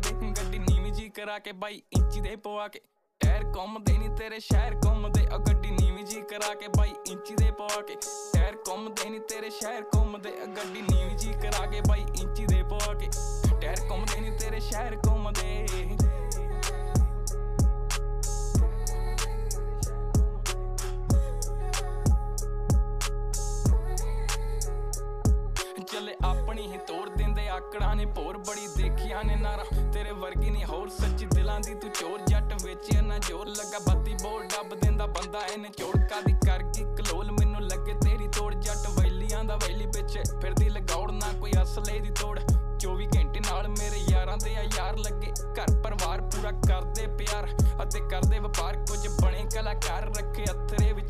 ਦੇ ਗੱਡੀ ਨੀਵੀਂ ਜੀ ਕਰਾ ਕੇ, ਬਾਈ ਇੰਚੀ ਦੇ ਪਵਾ ਕੇ। ਟਾਇਰ ਘੁੰਮਦੇ ਨਹੀਂ ਤੇਰੇ, ਸ਼ਹਿਰ ਘੁੰਮਦੇ ਆ ਗੱਡੀ ਨੀਵੀਂ ਜੀ ਕਰਾ ਕੇ, ਬਾਈ ਇੰਚੀ ਦੇ ਪਵਾ ਕੇ। ਟਾਇਰ ਘੁੰਮਦੇ ਨਹੀਂ ਤੇਰੇ, ਸ਼ਹਿਰ ਘੁੰਮਦੇ ਆ ਗੱਡੀ ਨੀਵੀਂ ਜੀ ਕਰਾ ਕੇ, ਬਾਈ ਇੰਚੀ ਦੇ ਪਵਾ ਕੇ। ਟਾਇਰ ਘੁੰਮਦੇ ਨਹੀਂ ਤੇਰੇ, ਸ਼ਹਿਰ ਘੁੰਮਦੇ ਚੱਲੇ ਆਪਣੀ ਹੀ ਤੋੜ ਆਕੜਾਂ ਨੇ ਭੋਰ ਬੜੀ ਦੇਖੀਆਂ ਨੇ ਨਾਰਾ। ਤੇਰੇ ਵਰਗੀ ਨਹੀਂ ਹੋਰ ਸੱਚੀ ਦਿਲਾਂ ਦੀ ਤੂੰ ਚੋਰ ਜੱਟ ਵਿੱਚ ਨਾ ਜੋਰ ਲੱਗਾ। ਬੱਤੀ ਬੋਲ ਡੱਬ ਦਿੰਦਾ ਬੰਦਾ ਇਹਨੇ ਚੋੜਕਾ ਦੀ ਕਰ ਗਈ ਕਲੋਲ ਮੈਨੂੰ ਲੱਗੇ ਤੇਰੀ ਤੋੜ। ਜੱਟ ਵੈਲੀਆਂ ਦਾ ਵੈਲੀ ਪਿੱਛੇ ਫਿਰਦੀ ਲਗਾਉੜ ਨਾ ਕੋਈ ਅਸਲੇ ਦੀ ਤੋੜ। 24 ਘੰਟੇ ਨਾਲ ਮੇਰੇ ਯਾਰਾਂ ਦੇ ਆ ਯਾਰ ਲੱਗੇ। ਘਰ ਪਰਿਵਾਰ ਪੂਰਾ ਕਰਦੇ ਪਿਆਰ ਅਤੇ ਕਰਦੇ ਵਪਾਰ। ਕੁਝ ਬਣੇ ਕਲਾਕਾਰ